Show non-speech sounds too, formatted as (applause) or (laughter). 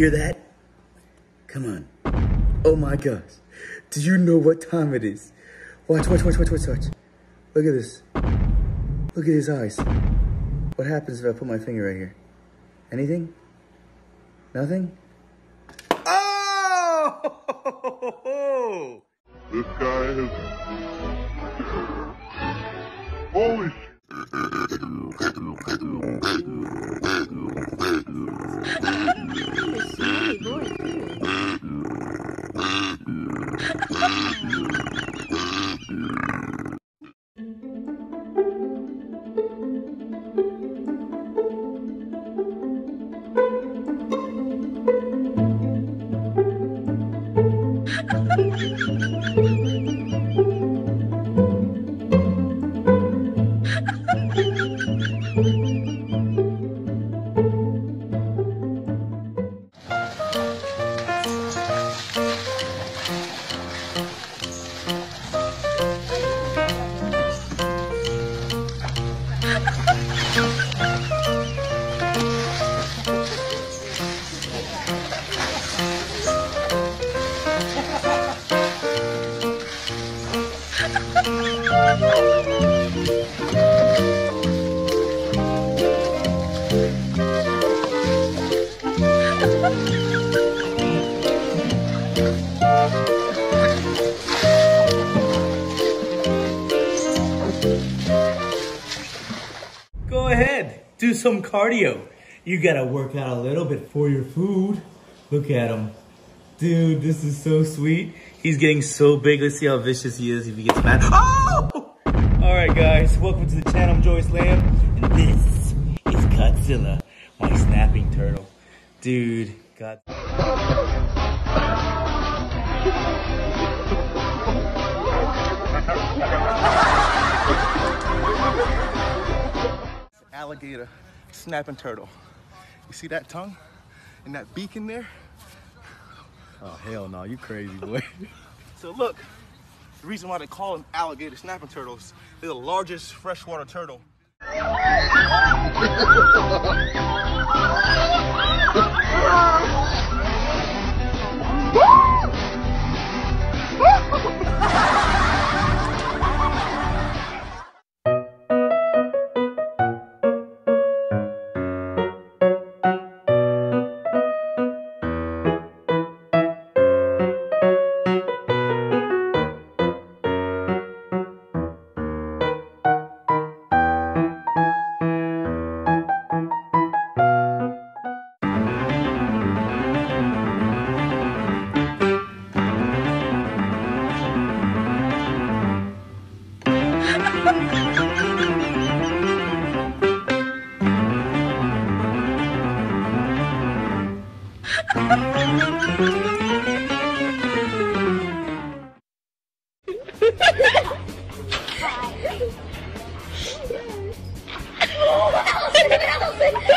Hear that? Come on. Oh my gosh. Do you know what time it is? Watch, watch, watch, watch, watch, watch. Look at this. Look at his eyes. What happens if I put my finger right here? Anything? Nothing? Oh! (laughs) This guy has. Holy do some cardio. You gotta work out a little bit for your food. Look at him. Dude, this is so sweet. He's getting so big. Let's see how vicious he is if he gets mad. Oh! All right, guys, welcome to the channel. I'm Joyce Lamb, and this is Godzilla, my snapping turtle. Dude, God. (laughs) alligator snapping turtle. You see that tongue and that beak in there? Oh, hell no, you crazy, boy. (laughs) So look, the reason why they call them alligator snapping turtles, they're the largest freshwater turtle. (laughs) Oh,